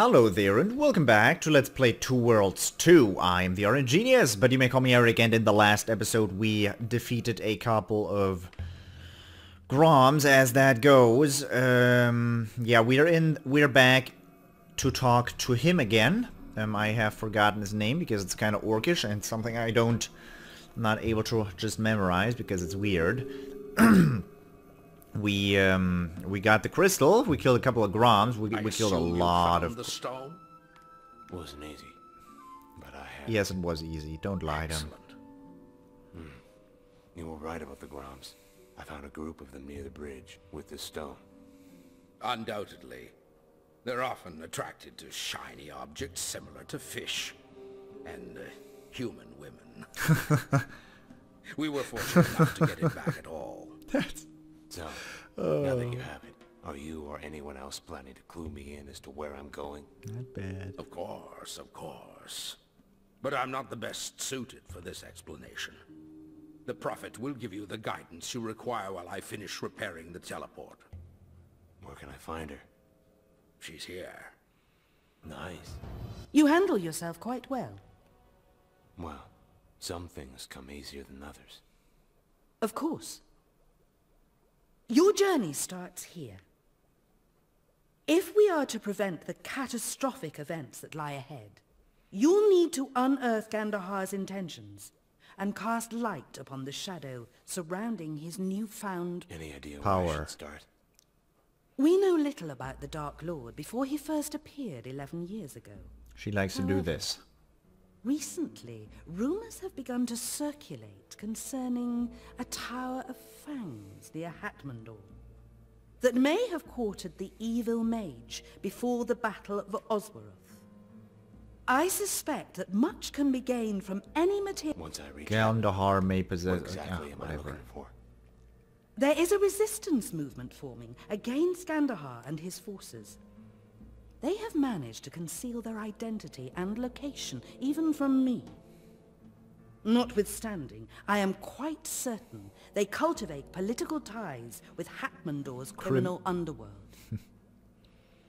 Hello there and welcome back to Let's Play Two Worlds 2. I'm the RNGenius, but you may call me Eric and in the last episode we defeated a couple of Groms as that goes. Um, yeah, we're in, we're back to talk to him again. Um, I have forgotten his name because it's kind of orcish and something I don't, not able to just memorize because it's weird. we um, we got the crystal. We killed a couple of Groms. We, we killed a assume you lot found of. the stone. Wasn't easy, but I had. Yes, it was easy. Don't lie to him. Excellent. You were right about the Groms. I found a group of them near the bridge with this stone. Undoubtedly. They're often attracted to shiny objects similar to fish and uh, human women. we were fortunate not to get it back at all. So, uh, now that you have it, are you or anyone else planning to clue me in as to where I'm going? Not bad. Of course, of course. But I'm not the best suited for this explanation. The Prophet will give you the guidance you require while I finish repairing the teleport. Where can I find her? She's here. Nice. You handle yourself quite well. Well, some things come easier than others. Of course. Your journey starts here. If we are to prevent the catastrophic events that lie ahead, you'll need to unearth Gandohar's intentions and cast light upon the shadow surrounding his newfound... Any idea where I Power. should start? We know little about the Dark Lord before he first appeared 11 years ago. She likes to do this. Recently, rumors have begun to circulate concerning a Tower of Fangs near Hatmandor that may have quartered the evil mage before the Battle of Oswaroth. I suspect that much can be gained from any material... Once I reach Gandohar may what possess... exactly yeah, am I whatever. looking for? There is a resistance movement forming against Gandohar and his forces. They have managed to conceal their identity and location, even from me. Notwithstanding, I am quite certain they cultivate political ties with Hatmandor's criminal underworld.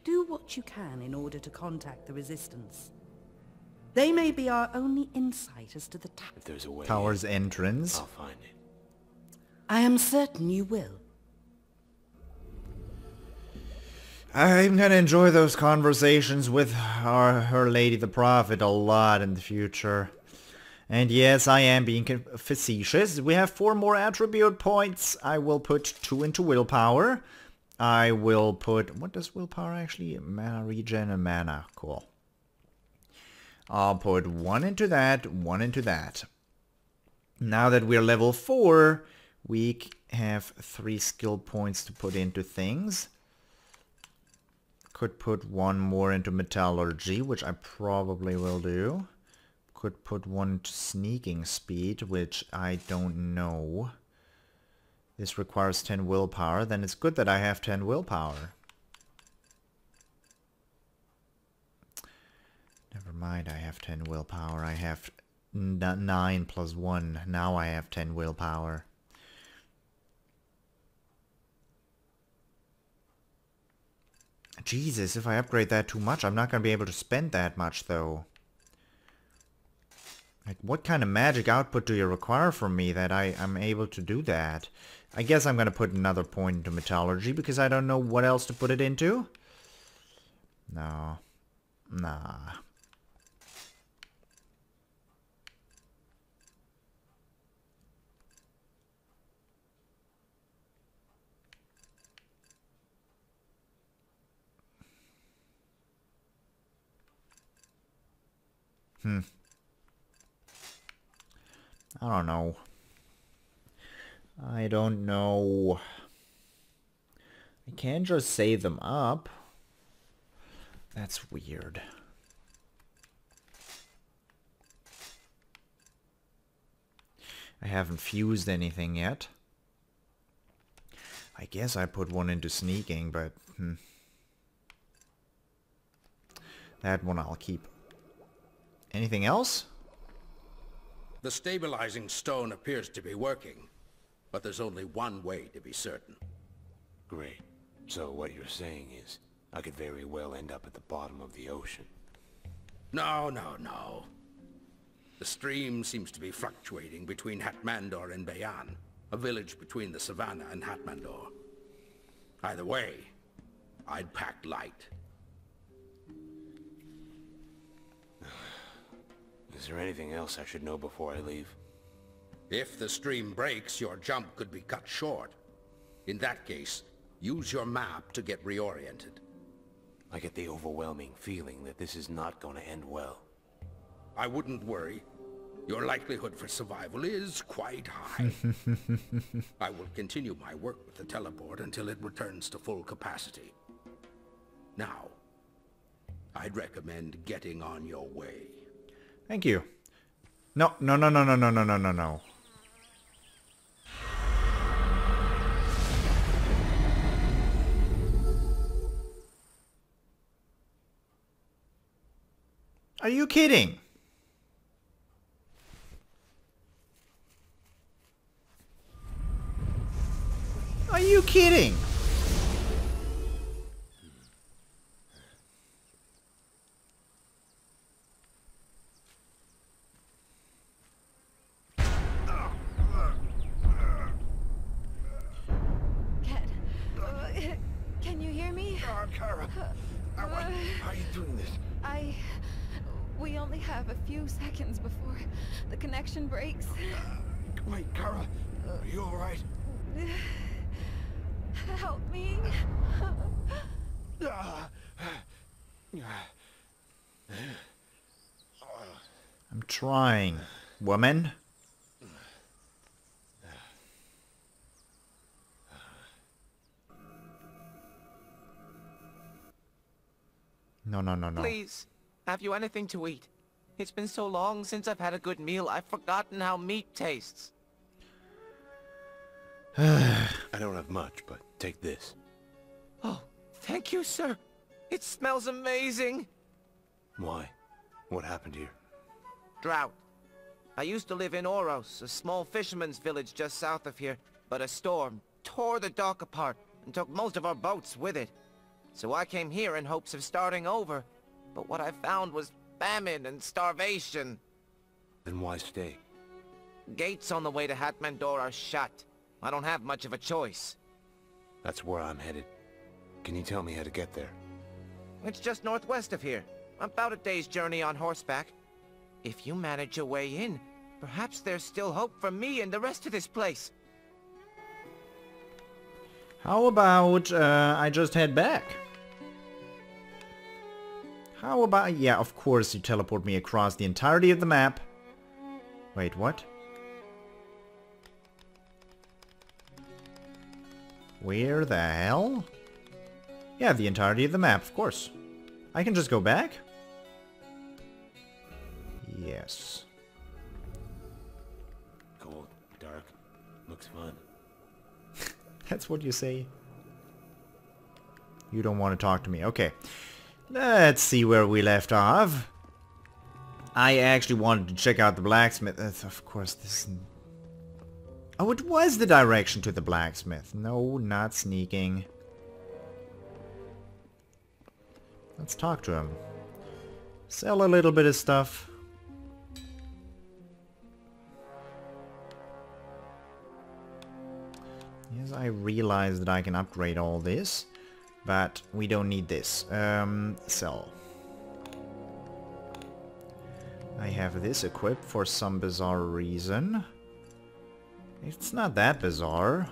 Do what you can in order to contact the resistance. They may be our only insight as to the ta- If there's a way Tower's entrance. I'll find it. I am certain you will. I'm gonna enjoy those conversations with our, her lady the prophet a lot in the future. And yes, I am being facetious. We have four more attribute points. I will put two into willpower. I will put... What does willpower actually? Mana regen and mana. Cool. I'll put one into that, one into that. Now that we're level 4, we have three skill points to put into things. Could put one more into metallurgy, which I probably will do. Could put one to sneaking speed, which I don't know. This requires 10 willpower, then it's good that I have 10 willpower. Never mind, I have 10 willpower. I have n 9 plus 1. Now I have 10 willpower. Jesus, if I upgrade that too much, I'm not going to be able to spend that much, though. Like, what kind of magic output do you require from me that I, I'm able to do that? I guess I'm going to put another point into metallurgy because I don't know what else to put it into. No. Nah. Hmm. I don't know. I don't know. I can't just save them up. That's weird. I haven't fused anything yet. I guess I put one into sneaking, but... Hmm. That one I'll keep. Anything else? The stabilizing stone appears to be working, but there's only one way to be certain. Great. So what you're saying is, I could very well end up at the bottom of the ocean. No, no, no. The stream seems to be fluctuating between Hatmandor and Bayan, a village between the savannah and Hatmandor. Either way, I'd pack light. Is there anything else I should know before I leave? If the stream breaks, your jump could be cut short. In that case, use your map to get reoriented. I get the overwhelming feeling that this is not going to end well. I wouldn't worry. Your likelihood for survival is quite high. I will continue my work with the teleport until it returns to full capacity. Now, I'd recommend getting on your way. Thank you. No, no, no, no, no, no, no, no, no, no. Are you kidding? Are you kidding? Ken, uh, can you hear me? Oh, Kyra! How uh, are you doing this? I... We only have a few seconds before the connection breaks. Uh, wait, Kyra! Are you alright? Help me. Uh, I'm trying. Woman? No, no, no, no. Please, have you anything to eat? It's been so long since I've had a good meal, I've forgotten how meat tastes. I don't have much, but take this. Oh, thank you, sir. It smells amazing. Why? What happened here? Drought. I used to live in Oros, a small fisherman's village just south of here, but a storm tore the dock apart and took most of our boats with it. So I came here in hopes of starting over, but what I found was famine and starvation. Then why stay? Gates on the way to Hatmandor are shut. I don't have much of a choice. That's where I'm headed. Can you tell me how to get there? It's just northwest of here. About a day's journey on horseback. If you manage your way in, perhaps there's still hope for me and the rest of this place. How about uh, I just head back? How about... Yeah, of course you teleport me across the entirety of the map. Wait, what? Where the hell? Yeah, the entirety of the map, of course. I can just go back? Yes. Cold, dark, looks fun. That's what you say? You don't want to talk to me. Okay. Let's see where we left off. I actually wanted to check out the blacksmith. Of course, this... Oh, it was the direction to the blacksmith. No, not sneaking. Let's talk to him. Sell a little bit of stuff. I realize that I can upgrade all this, but we don't need this. Um, sell. I have this equipped for some bizarre reason. It's not that bizarre.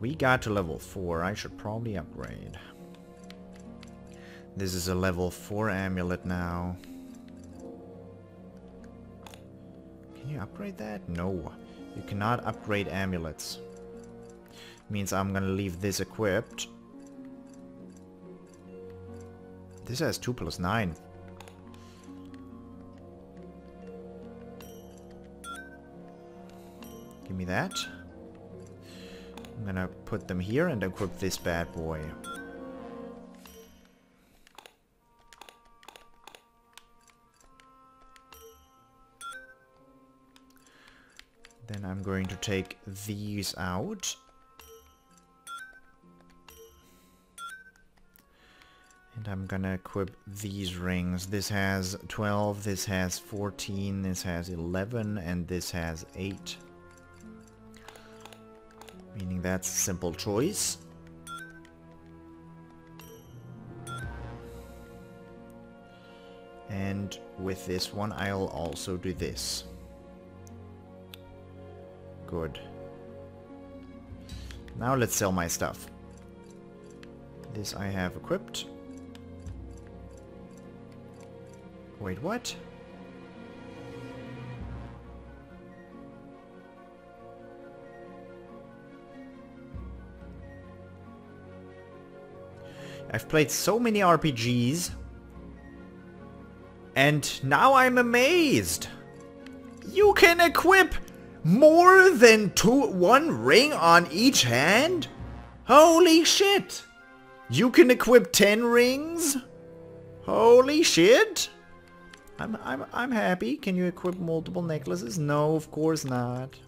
We got to level 4. I should probably upgrade. This is a level 4 amulet now. Can you upgrade that? No. You cannot upgrade amulets. Means I'm gonna leave this equipped. This has 2 plus 9. Give me that. I'm gonna put them here and equip this bad boy. I'm going to take these out. And I'm gonna equip these rings. This has 12, this has 14, this has 11, and this has 8. Meaning that's a simple choice. And with this one, I'll also do this. Good. Now let's sell my stuff. This I have equipped. Wait, what? I've played so many RPGs and now I'm amazed. You can equip more than two, one ring on each hand? Holy shit! You can equip 10 rings? Holy shit! I'm, I'm, I'm happy. Can you equip multiple necklaces? No, of course not.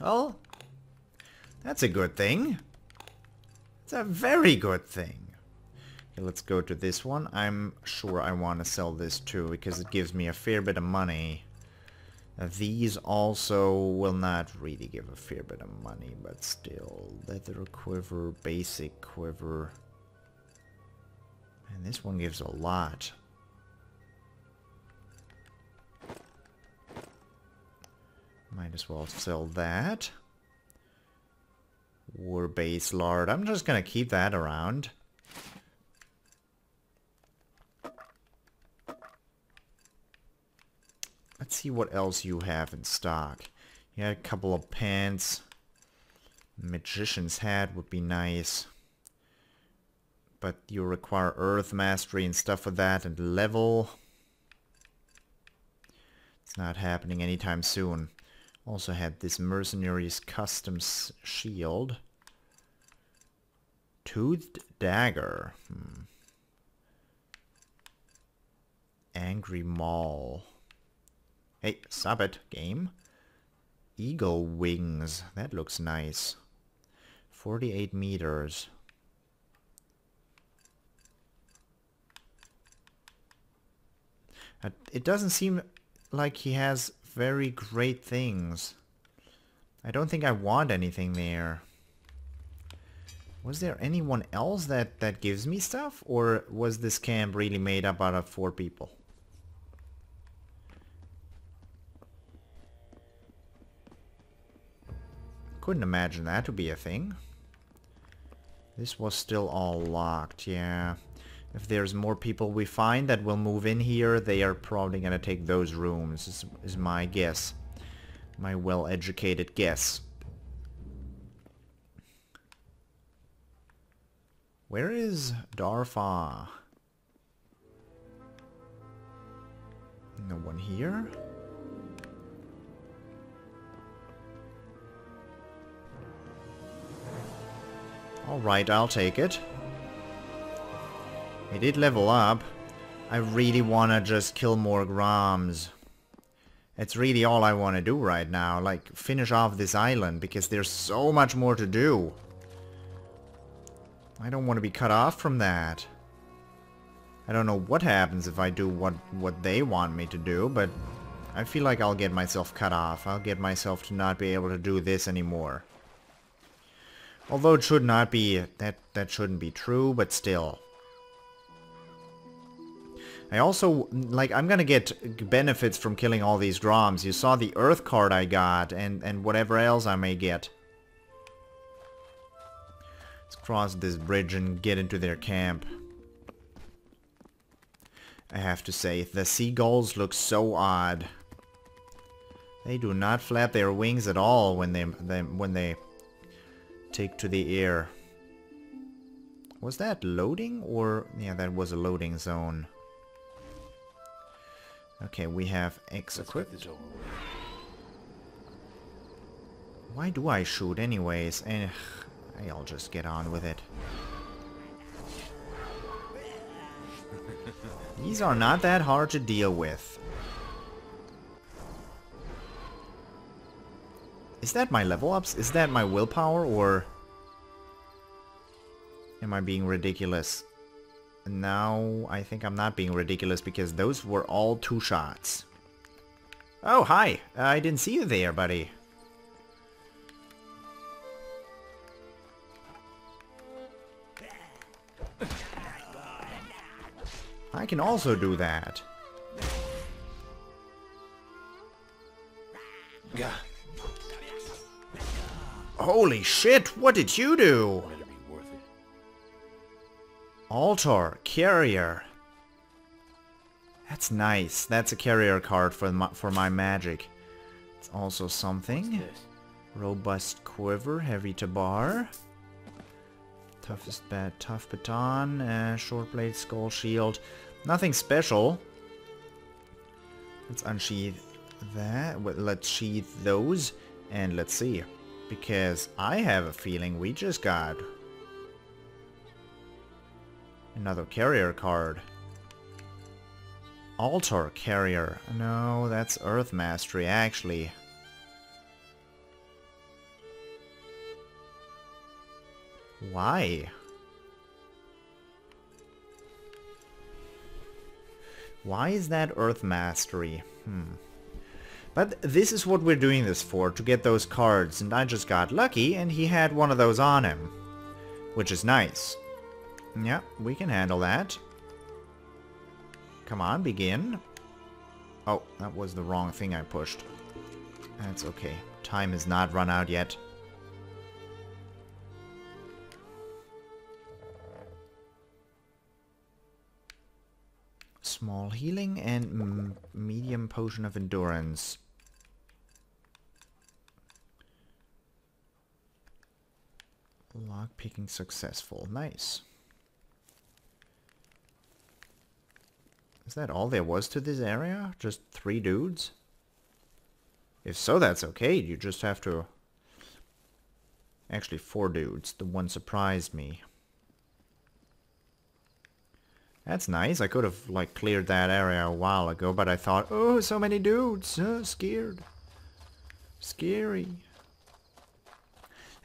Well, that's a good thing. It's a very good thing. Okay, let's go to this one. I'm sure I want to sell this too, because it gives me a fair bit of money. These also will not really give a fair bit of money, but still. Leather quiver, basic quiver. And this one gives a lot. Might as well sell that. War base lard. I'm just gonna keep that around. See what else you have in stock. You had a couple of pants. Magician's hat would be nice. But you require earth mastery and stuff for that and level. It's not happening anytime soon. Also had this mercenaries customs shield. Toothed dagger. Hmm. Angry Maul. Hey, stop it, game. Eagle wings. That looks nice. 48 meters. Uh, it doesn't seem like he has very great things. I don't think I want anything there. Was there anyone else that, that gives me stuff? Or was this camp really made up out of four people? Couldn't imagine that to be a thing. This was still all locked, yeah. If there's more people we find that will move in here, they are probably gonna take those rooms, is, is my guess. My well-educated guess. Where is Darfa? No one here? Alright, I'll take it. He did level up. I really wanna just kill more Groms. It's really all I wanna do right now. Like, finish off this island, because there's so much more to do. I don't want to be cut off from that. I don't know what happens if I do what, what they want me to do, but I feel like I'll get myself cut off. I'll get myself to not be able to do this anymore. Although it should not be, that, that shouldn't be true, but still. I also, like, I'm gonna get benefits from killing all these Groms. You saw the Earth card I got, and, and whatever else I may get. Let's cross this bridge and get into their camp. I have to say, the seagulls look so odd. They do not flap their wings at all when they, they when they take to the air. Was that loading or... Yeah, that was a loading zone. Okay, we have X equipped. Why do I shoot anyways? Eh, I'll just get on with it. These are not that hard to deal with. Is that my level ups? Is that my willpower or... Am I being ridiculous? Now, I think I'm not being ridiculous because those were all two shots. Oh, hi. I didn't see you there, buddy. I can also do that. Yeah. Holy shit, what did you do? Better be worth it. Altar, carrier. That's nice. That's a carrier card for my, for my magic. It's also something. Robust quiver, heavy to bar. Toughest bat, tough baton, uh, short blade, skull shield. Nothing special. Let's unsheath that. Well, Let's sheath those, and let's see. Because I have a feeling we just got another carrier card. Altar carrier. No, that's Earth Mastery, actually. Why? Why is that Earth Mastery? Hmm. But this is what we're doing this for, to get those cards, and I just got lucky, and he had one of those on him. Which is nice. Yeah, we can handle that. Come on, begin. Oh, that was the wrong thing I pushed. That's okay. Time has not run out yet. Small healing and medium potion of endurance. Lock picking successful. Nice. Is that all there was to this area? Just three dudes? If so, that's okay. You just have to... Actually, four dudes. The one surprised me. That's nice. I could have, like, cleared that area a while ago, but I thought, oh, so many dudes. Scared. Scary.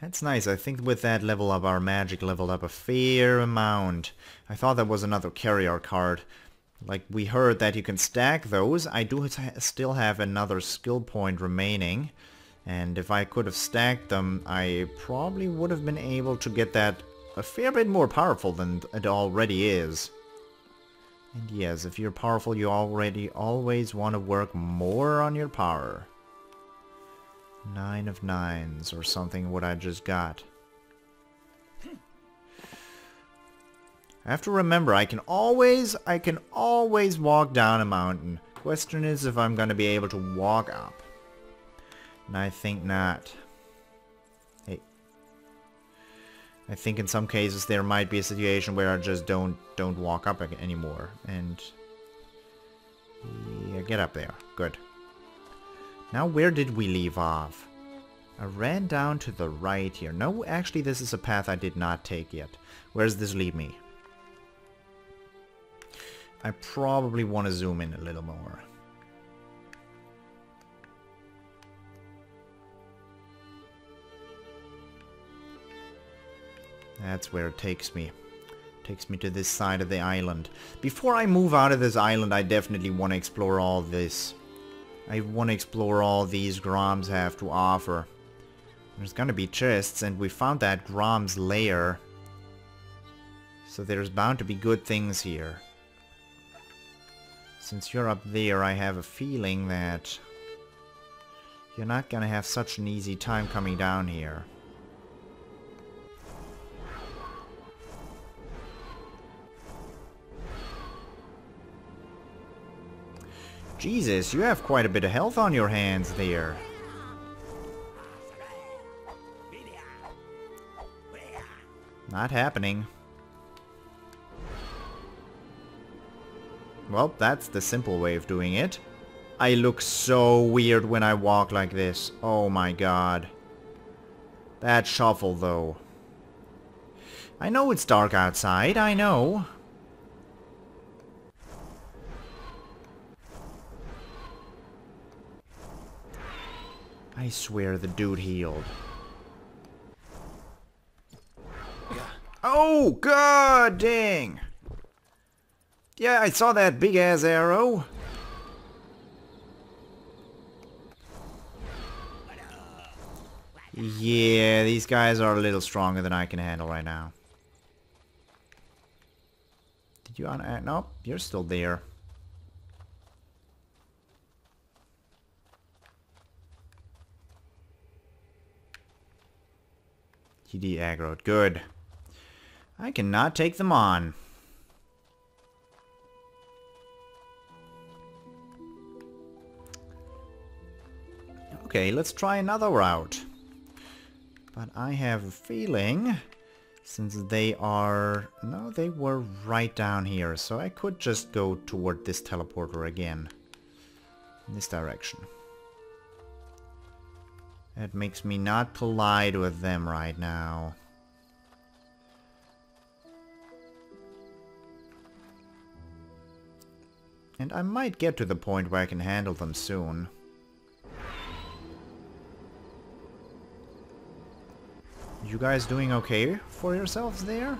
That's nice. I think with that level up, our magic leveled up a fair amount. I thought that was another carrier card. Like, we heard that you can stack those. I do still have another skill point remaining. And if I could have stacked them, I probably would have been able to get that a fair bit more powerful than it already is. And yes, if you're powerful, you already always want to work more on your power. Nine of nines, or something what I just got. I have to remember, I can always, I can always walk down a mountain. Question is if I'm going to be able to walk up. And I think not. I think in some cases there might be a situation where I just don't, don't walk up anymore. And... Yeah, get up there. Good. Now where did we leave off? I ran down to the right here. No, actually this is a path I did not take yet. Where does this lead me? I probably want to zoom in a little more. That's where it takes me. Takes me to this side of the island. Before I move out of this island, I definitely want to explore all this. I want to explore all these Groms have to offer. There's gonna be chests, and we found that Grom's lair. So there's bound to be good things here. Since you're up there, I have a feeling that you're not gonna have such an easy time coming down here. Jesus, you have quite a bit of health on your hands there. Not happening. Well, that's the simple way of doing it. I look so weird when I walk like this. Oh my god. That shuffle, though. I know it's dark outside, I know. I swear the dude healed. Oh, God dang! Yeah, I saw that big ass arrow. Yeah, these guys are a little stronger than I can handle right now. Did you on? Uh, nope, you're still there. TD aggroed. Good. I cannot take them on. Okay, let's try another route. But I have a feeling, since they are... No, they were right down here, so I could just go toward this teleporter again. In this direction. That makes me not collide with them right now. And I might get to the point where I can handle them soon. You guys doing okay for yourselves there?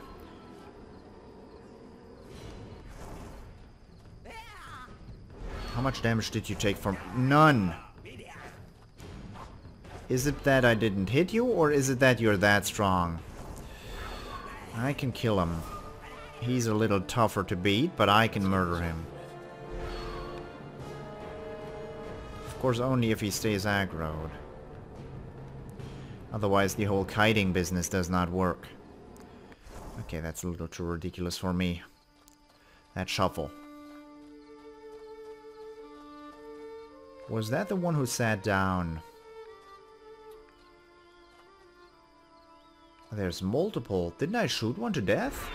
How much damage did you take from... None! Is it that I didn't hit you, or is it that you're that strong? I can kill him. He's a little tougher to beat, but I can murder him. Of course, only if he stays aggroed. Otherwise, the whole kiting business does not work. Okay, that's a little too ridiculous for me. That shuffle. Was that the one who sat down? There's multiple. Didn't I shoot one to death?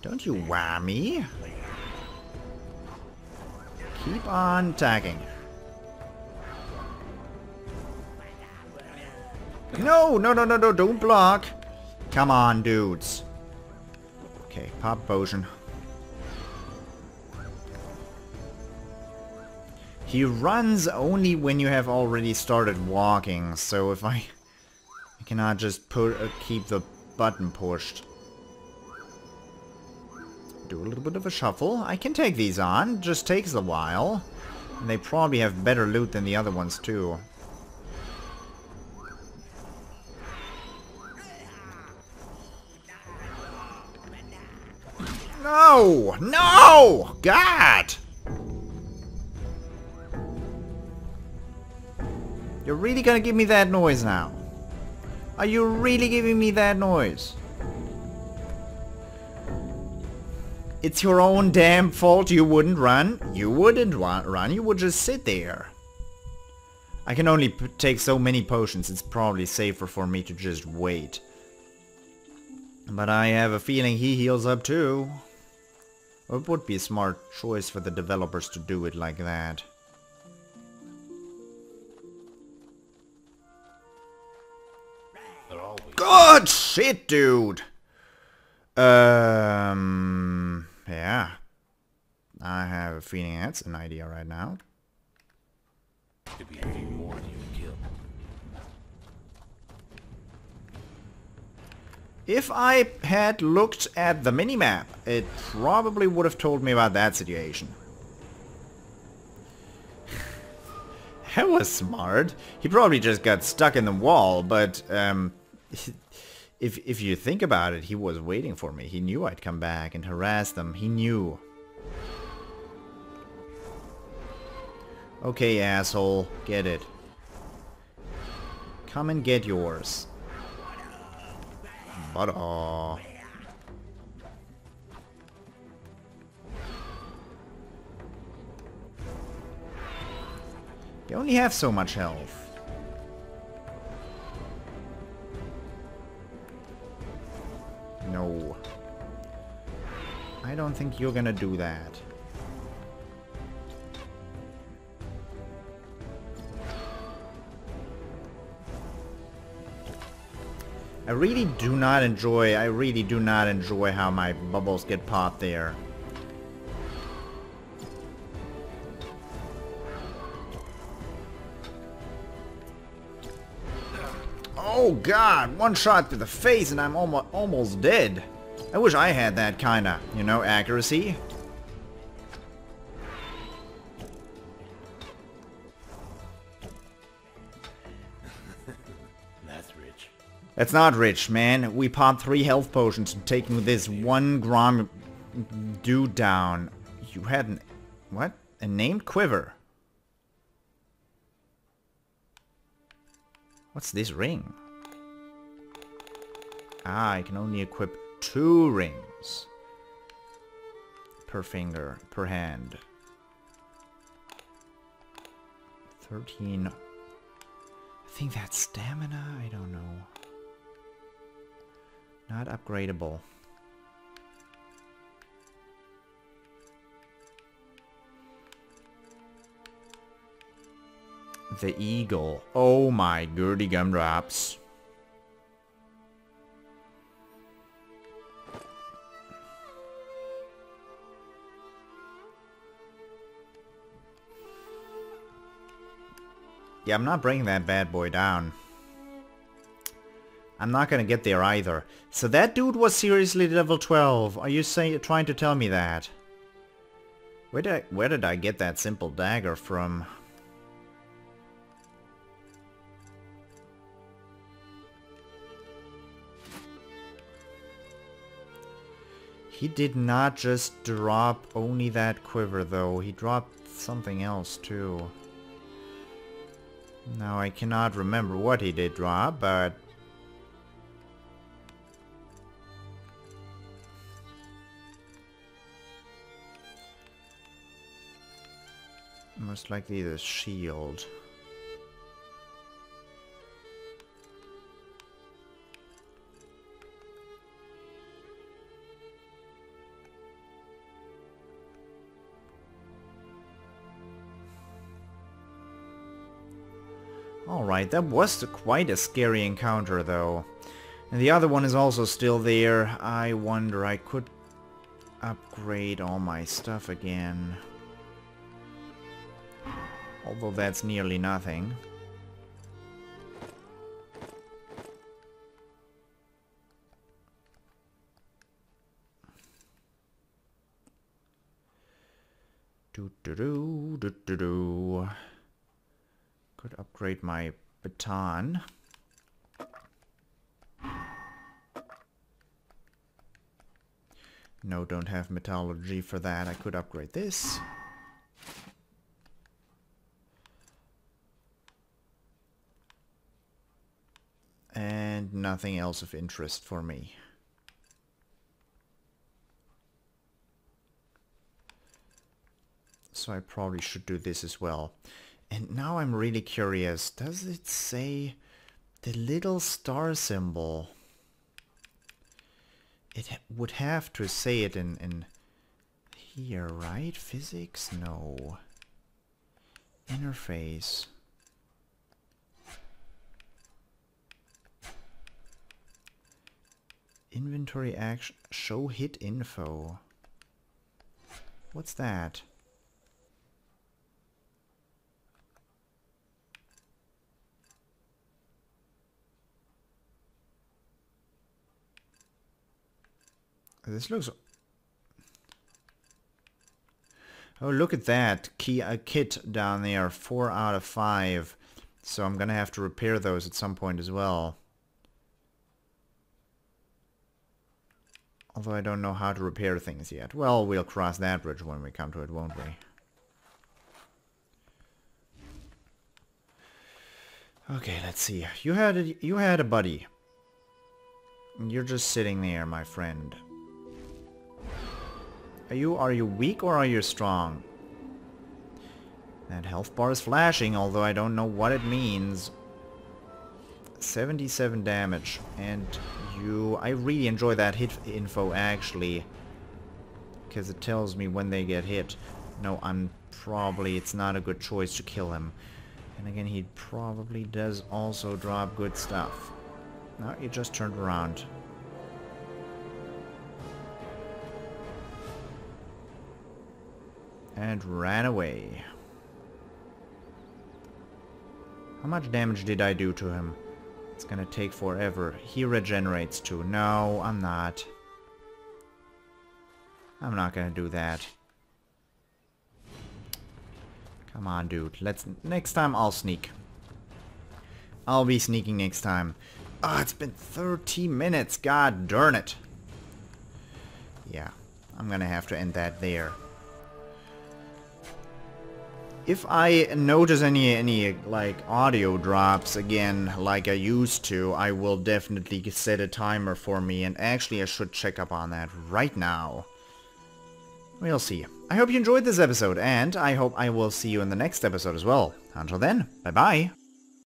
Don't you whammy? Keep on tagging. No, no, no, no, no, don't block. Come on, dudes. Okay, pop potion. He runs only when you have already started walking, so if I... I cannot just put uh, keep the button pushed. Do a little bit of a shuffle. I can take these on, just takes a while. And they probably have better loot than the other ones too. No! No! God! You're really gonna give me that noise now? Are you really giving me that noise? It's your own damn fault you wouldn't run. You wouldn't run, you would just sit there. I can only take so many potions, it's probably safer for me to just wait. But I have a feeling he heals up too. It would be a smart choice for the developers to do it like that. Good shit, dude! Um, yeah. I have a feeling that's an idea right now. Be more you kill. If I had looked at the minimap, it probably would have told me about that situation. that was smart. He probably just got stuck in the wall, but um, if if you think about it, he was waiting for me. He knew I'd come back and harass them. He knew. Okay, asshole. Get it. Come and get yours. But aw. You only have so much health. No. I don't think you're gonna do that. I really do not enjoy, I really do not enjoy how my bubbles get popped there. Oh god, one shot to the face and I'm almost almost dead. I wish I had that kinda, you know, accuracy. That's not rich, man. We popped three health potions and taking this one Grom dude down. You had an... What? A named Quiver. What's this ring? Ah, I can only equip two rings. Per finger, per hand. 13. I think that's stamina? I don't know. Not upgradable. The eagle. Oh my goody gumdrops. Yeah, I'm not bringing that bad boy down. I'm not gonna get there either. So that dude was seriously level 12. Are you saying trying to tell me that? Where did I, where did I get that simple dagger from? He did not just drop only that quiver though, he dropped something else too. Now I cannot remember what he did drop, but... Most likely the shield. Alright, that was quite a scary encounter though. And the other one is also still there. I wonder, I could upgrade all my stuff again. Although that's nearly nothing. Do do do do do do. Could upgrade my baton. No, don't have metallurgy for that. I could upgrade this. And nothing else of interest for me. So I probably should do this as well. And now I'm really curious. Does it say the little star symbol? It would have to say it in, in here, right? Physics? No. Interface. Inventory action. Show hit info. What's that? This looks... Oh, look at that. Key, a kit down there. Four out of five. So I'm going to have to repair those at some point as well. Although I don't know how to repair things yet. Well, we'll cross that bridge when we come to it, won't we? Okay, let's see. You had a, you had a buddy. You're just sitting there, my friend. Are you are you weak or are you strong? That health bar is flashing, although I don't know what it means. 77 damage, and you... I really enjoy that hit info, actually. Because it tells me when they get hit. No, I'm probably... It's not a good choice to kill him. And again, he probably does also drop good stuff. Now he just turned around. And ran away. How much damage did I do to him? It's gonna take forever. He regenerates too. No, I'm not. I'm not gonna do that. Come on, dude. Let's... Next time, I'll sneak. I'll be sneaking next time. Ah, oh, it's been 30 minutes. God darn it. Yeah, I'm gonna have to end that there. If I notice any, any, like, audio drops again, like I used to, I will definitely set a timer for me, and actually I should check up on that right now. We'll see. I hope you enjoyed this episode, and I hope I will see you in the next episode as well. Until then, bye-bye.